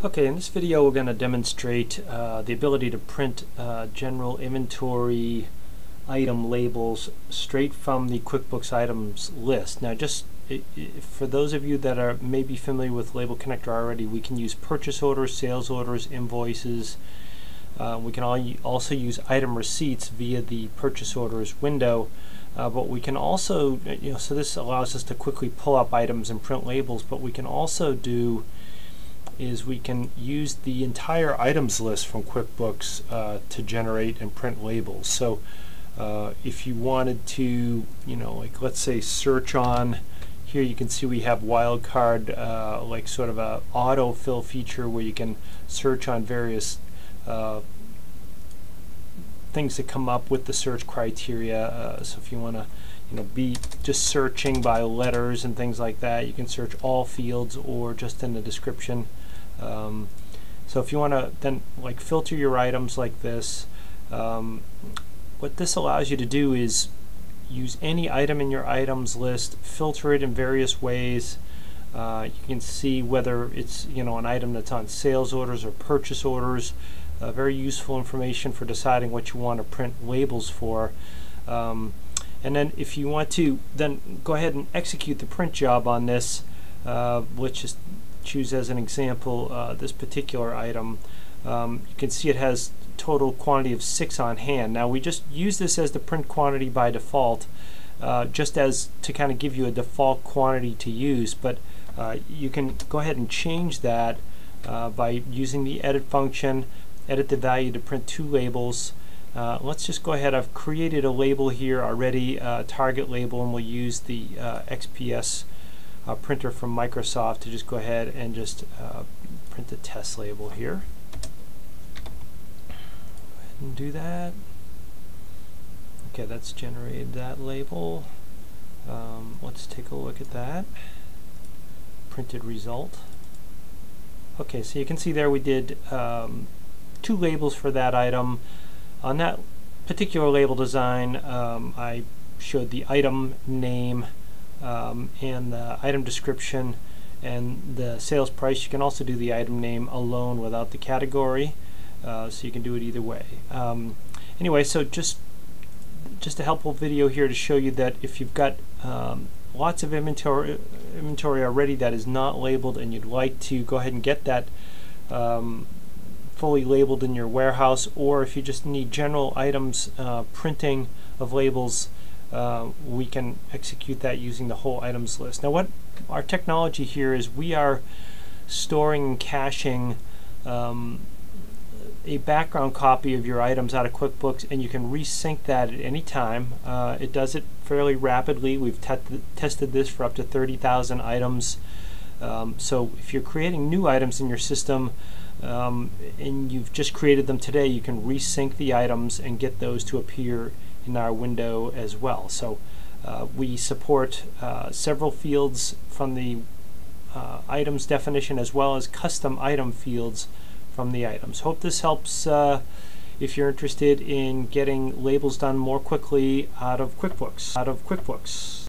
Okay, in this video we're going to demonstrate uh, the ability to print uh, general inventory item labels straight from the QuickBooks items list. Now just for those of you that are maybe familiar with Label Connector already, we can use purchase orders, sales orders, invoices. Uh, we can also use item receipts via the purchase orders window. Uh, but we can also, you know, so this allows us to quickly pull up items and print labels, but we can also do is we can use the entire items list from QuickBooks uh, to generate and print labels. So uh, if you wanted to, you know, like let's say search on, here you can see we have wildcard, uh, like sort of a auto-fill feature where you can search on various uh, things that come up with the search criteria. Uh, so if you want to you know, be just searching by letters and things like that. You can search all fields or just in the description. Um, so if you want to then like filter your items like this, um, what this allows you to do is use any item in your items list, filter it in various ways. Uh, you can see whether it's you know an item that's on sales orders or purchase orders. Uh, very useful information for deciding what you want to print labels for. Um, and then if you want to then go ahead and execute the print job on this, uh, let's just choose as an example uh, this particular item. Um, you can see it has total quantity of six on hand. Now we just use this as the print quantity by default, uh, just as to kind of give you a default quantity to use, but uh, you can go ahead and change that uh, by using the edit function, edit the value to print two labels, uh, let's just go ahead. I've created a label here already, uh, target label, and we'll use the XPS uh, printer from Microsoft to just go ahead and just uh, print the test label here. Go ahead and do that. Okay, that's generated that label. Um, let's take a look at that. Printed result. Okay, so you can see there we did um, two labels for that item. On that particular label design, um, I showed the item name um, and the item description and the sales price. You can also do the item name alone without the category, uh, so you can do it either way. Um, anyway, so just just a helpful video here to show you that if you've got um, lots of inventory inventory already that is not labeled and you'd like to go ahead and get that um, fully labeled in your warehouse or if you just need general items uh, printing of labels uh, we can execute that using the whole items list. Now what our technology here is we are storing and caching um, a background copy of your items out of QuickBooks and you can resync that at any time. Uh, it does it fairly rapidly. We've te tested this for up to 30,000 items. Um, so if you're creating new items in your system, um, and you've just created them today, you can resync the items and get those to appear in our window as well. So uh, we support uh, several fields from the uh, items definition as well as custom item fields from the items. Hope this helps if you're interested in getting labels done more quickly out of QuickBooks. Out of QuickBooks.